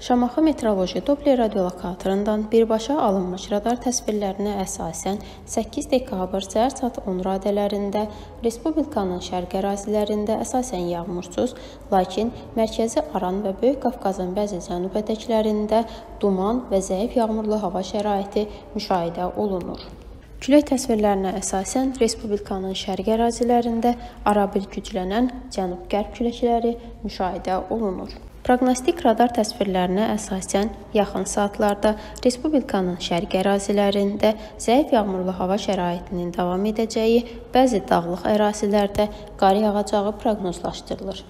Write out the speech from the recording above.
Şamaxı Meteoroloji Doppler radiolokatorundan birbaşa alınmış radar təsvirlərinə əsasən 8 dekabr səhər saat 10 radələrində Respublikanın şərq ərazilərində əsasən yağmursuz, lakin mərkəzi Aran və Böyük Qafqazın bəzi cənub ətəklərində duman və zəif yağmurlu hava şəraiti müşahidə olunur. Külək təsvirlərinə əsasən Respublikanın şərq ərazilərində arabir güclənən cənub-qərb küləkləri müşahidə olunur. Proqnostik radar təsvirlərinə əsasən yaxın saatlarda Respublikanın şərq ərazilərində zəif yağmurlu hava şəraitinin davam edəcəyi, bəzi dağlıq ərazilərdə qar yağacağı proqnozlaşdırılır.